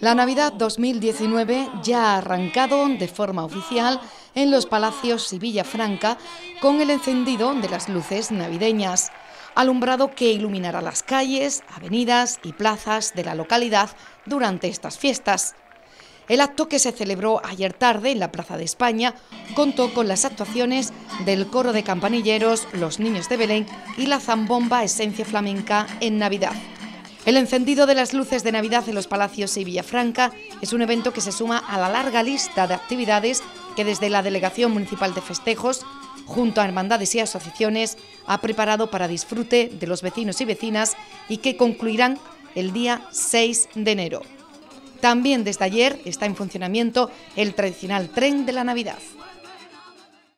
La Navidad 2019 ya ha arrancado de forma oficial en los Palacios y Villafranca con el encendido de las luces navideñas, alumbrado que iluminará las calles, avenidas y plazas de la localidad durante estas fiestas. El acto que se celebró ayer tarde en la Plaza de España contó con las actuaciones del coro de campanilleros Los Niños de Belén y la zambomba Esencia Flamenca en Navidad. El encendido de las luces de Navidad en los Palacios y Villafranca es un evento que se suma a la larga lista de actividades que desde la Delegación Municipal de Festejos, junto a hermandades y asociaciones, ha preparado para disfrute de los vecinos y vecinas y que concluirán el día 6 de enero. También desde ayer está en funcionamiento el tradicional tren de la Navidad.